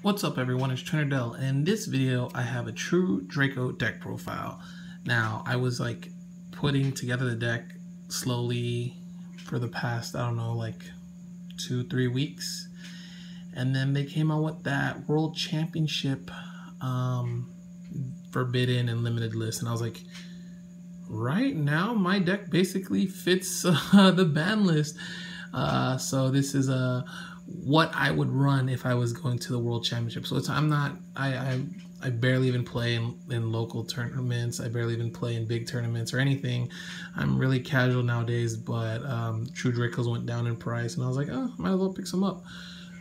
What's up everyone, it's Trainer Dell, and in this video I have a true Draco deck profile. Now, I was like putting together the deck slowly for the past, I don't know, like two, three weeks. And then they came out with that World Championship um, Forbidden and Limited list, and I was like, right now my deck basically fits uh, the ban list. Uh, so this is a what I would run if I was going to the World Championship. So it's I'm not I I, I barely even play in, in local tournaments. I barely even play in big tournaments or anything. I'm really casual nowadays. But um, True Dracos went down in price, and I was like, oh, might as well pick some up.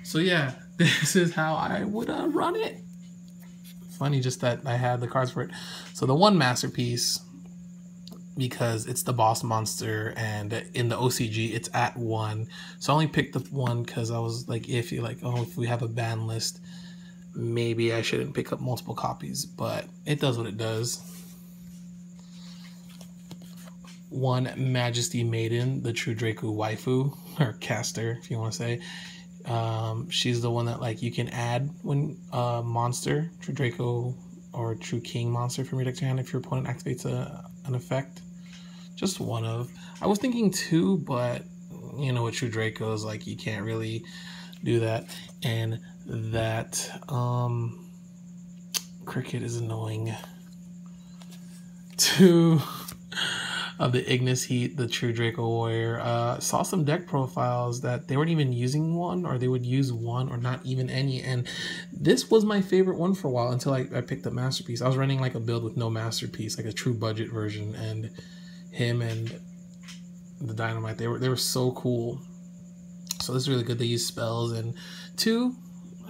So yeah, this is how I would uh, run it. Funny just that I had the cards for it. So the one Master Peace because it's the boss monster and in the OCG it's at one. So I only picked the one because I was like iffy, like, oh, if we have a ban list, maybe I shouldn't pick up multiple copies, but it does what it does. One Majesty Maiden, the True Draco waifu, or caster, if you want to say. Um, she's the one that like you can add when uh, monster, True Draco or True King monster from your deck to hand if your opponent activates a, an effect just one of. I was thinking two, but you know, with True Dracos, like you can't really do that. And that um, cricket is annoying. Two of the Ignis Heat, the True Draco Warrior, uh, saw some deck profiles that they weren't even using one, or they would use one, or not even any. And this was my favorite one for a while until I, I picked up Master Peace. I was running like a build with no Master Peace, like a true budget version, and him and the Dinomight they were they were so cool so this is really good they use spells and two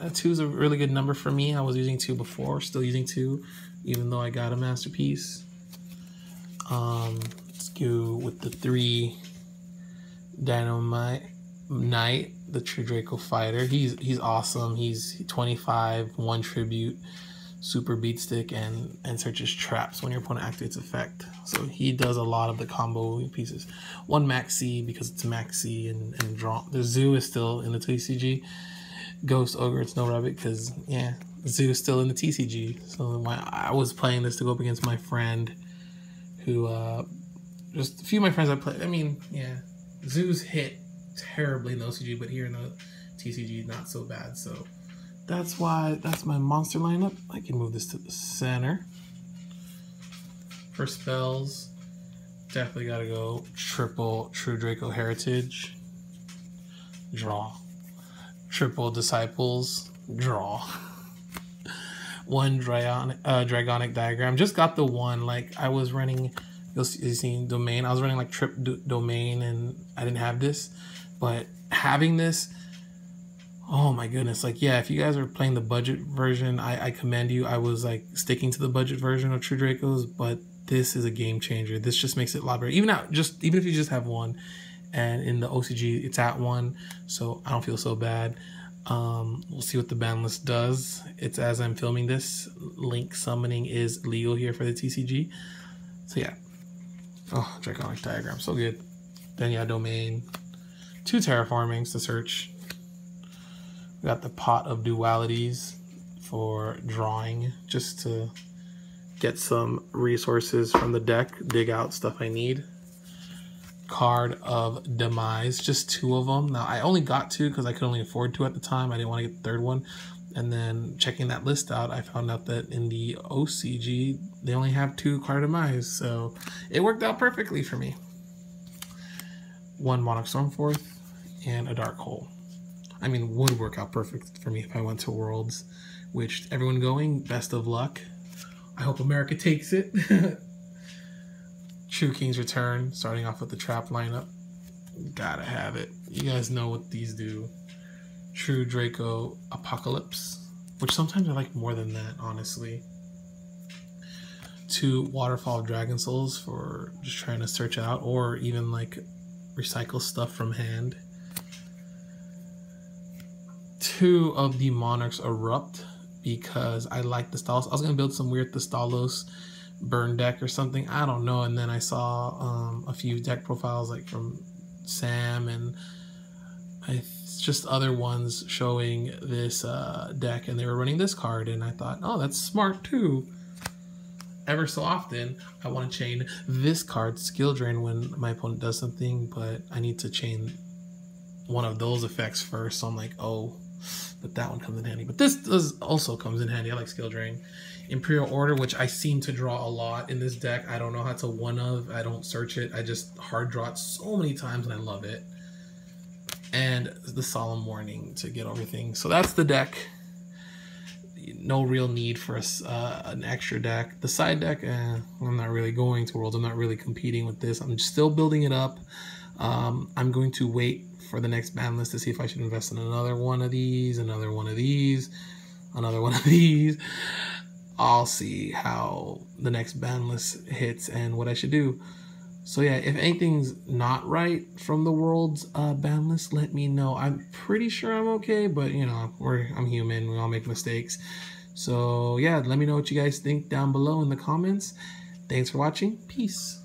uh, two is a really good number for me i was using two before still using two even though i got a Master Peace um go with the three Dinomight Knight the true draco fighter he's he's awesome he's 25 one tribute super beat stick and and searches traps when your opponent activates effect. So he does a lot of the combo pieces. One maxi because it's maxi and and draw. The zoo is still in the TCG. Ghost ogre it's no rabbit because yeah zoo is still in the TCG. So my I was playing this to go up against my friend who uh just a few of my friends I play. I mean yeah zoos hit terribly in the OCG but here in the TCG not so bad so that's why that's my monster lineup. I can move this to the center. For spells, definitely gotta go triple True Draco Heritage. Draw. Triple Disciples. Draw. one Dragonic, uh, Dragonic Diagram. Just got the one. Like, I was running, you'll see, Domain. I was running, like, Trip Domain, and I didn't have this. But having this, Oh my goodness. Like, yeah, if you guys are playing the budget version, I, I commend you. I was like sticking to the budget version of True Dracos, but this is a game changer. This just makes it a lot better. Even out just even if you just have one and in the OCG it's at one, so I don't feel so bad. Um, we'll see what the ban list does. It's as I'm filming this. Link summoning is legal here for the TCG. So yeah. Oh, Dragonic diagram, so good. Then you have domain. Two terraformings to search we got the pot of dualities for drawing, just to get some resources from the deck, dig out stuff I need. Card of Demise, just two of them. Now, I only got two because I could only afford two at the time. I didn't want to get the third one. And then checking that list out, I found out that in the OCG, they only have two Card. So it worked out perfectly for me. One Monarch Stormforth and a Dark Hole. I mean, would work out perfect for me if I went to Worlds, which everyone going, best of luck. I hope America takes it. True King's Return, starting off with the trap lineup. Gotta have it. You guys know what these do. True Draco Apocalypse, which sometimes I like more than that, honestly. Two Waterfall Dragon Souls for just trying to search out, or even like recycle stuff from hand two of the monarchs erupt because I like Thestalos. I was gonna build some weird Thestalos burn deck or something. I don't know. And then I saw um, a few deck profiles like from Sam and I just other ones showing this uh, deck and they were running this card and I thought, oh, that's smart too. Ever so often, I want to chain this card, Skill Drain, when my opponent does something, but I need to chain one of those effects first. So I'm like, oh, but that one comes in handy. But this does also comes in handy. I like Skill Drain. Imperial Order, which I seem to draw a lot in this deck. I don't know how to one of. I don't search it. I just hard draw it so many times and I love it. And the Solemn Warning to get everything. So that's the deck. No real need for a, uh, an extra deck. The side deck, eh, I'm not really going to Worlds. I'm not really competing with this. I'm still building it up. Um, I'm going to wait for the next ban list to see if I should invest in another one of these, another one of these, another one of these. I'll see how the next ban list hits and what I should do. So yeah, if anything's not right from the world's uh, ban list, let me know. I'm pretty sure I'm okay, but you know, we're I'm human. We all make mistakes. So yeah, let me know what you guys think down below in the comments. Thanks for watching. Peace.